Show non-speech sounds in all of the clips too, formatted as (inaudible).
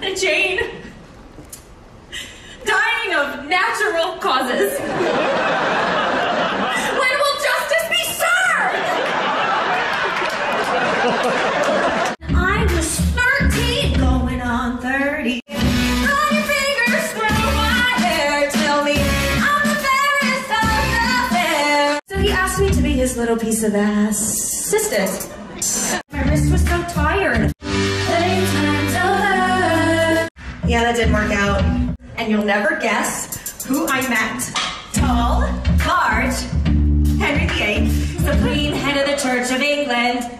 (laughs) Jane. Dying of natural causes. when will justice be served? I was 13, going on 30. Run your fingers through my hair. Tell me I'm the fairest of the. So he asked me to be his little piece of ass. Sisters. My wrist was so tired. Yeah, that didn't work out. And you'll never guess who I met. Tall, large, Henry VIII, supreme head of the Church of England.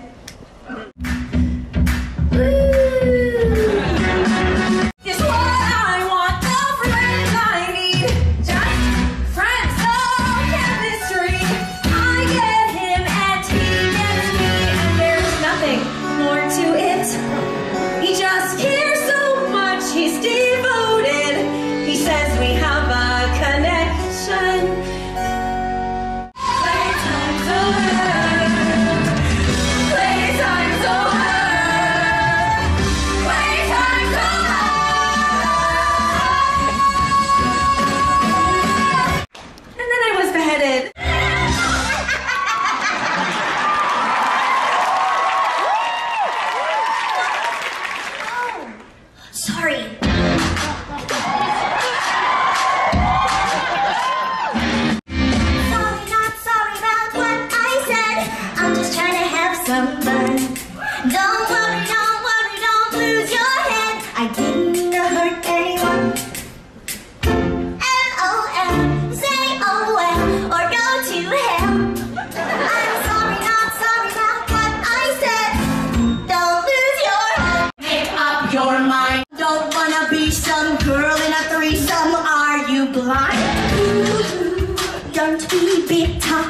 Sorry. Wanna some girl in a threesome. Are you blind? Don't be bitter.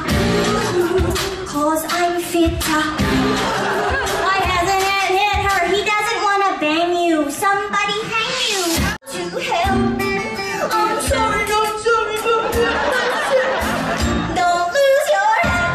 Cause I'm fitter. Why hasn't it hit her? He doesn't wanna bang you. Somebody hang you. To hell. I'm sorry, not sorry, but Don't lose your head.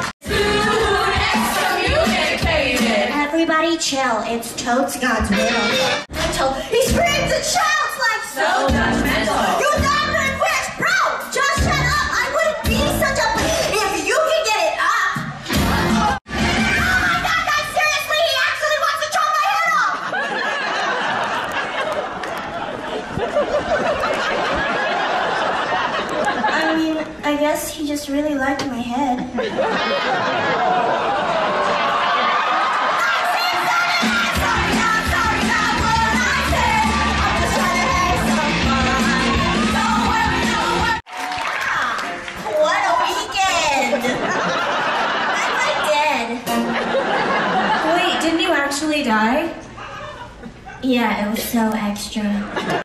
Excommunicated. Everybody chill. It's totes God's will. Mental. He screams and shouts like So judgmental. You dominant witch, bro! Just shut up. I wouldn't be such a. If you can get it up. Oh my God, guys! Seriously, he actually wants to chop my head off. I mean, I guess he just really liked my head. Die? Yeah, it was so extra.